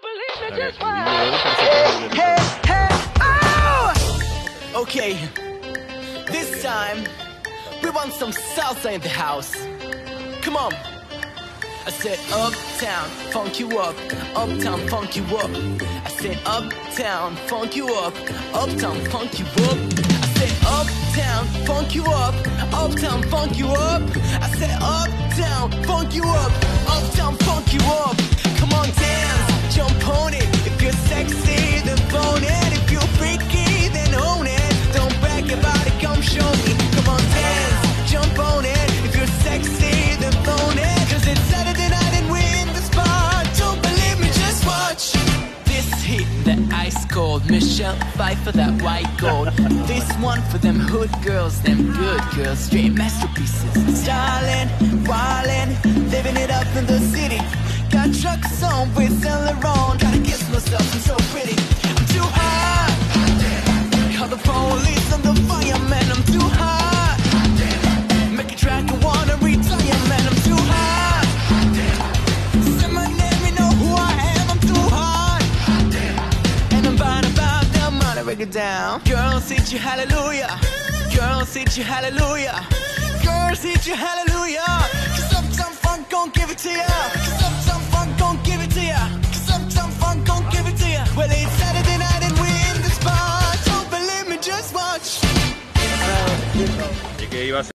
don't believe me, just watch. Hey, hey, oh! Okay, this time we want some salsa in the house. Come on. I said uptown, funk you up, uptown, funk you up. I said uptown, funk you up, uptown, funk you up. I said uptown, funk you up, uptown, funk you up. I said uptown, funk you up, uptown, hit, that ice cold. Michelle Pfeiffer, that white gold. This one for them hood girls, them good girls. Straight masterpieces. Styling, wildin', living it up in the city. Got Chucks on with Laurent. Gotta kiss myself, I'm so pretty. break it down. girls. sit you hallelujah. girls. sit you hallelujah. girls. sit you hallelujah. Cause up some funk gon' give it to ya. Cause up some funk gon' give it to ya. Cause up some funk gon' give it to ya. Well, it's Saturday night and we're in the spot. Don't believe me, just watch. Llegué iba a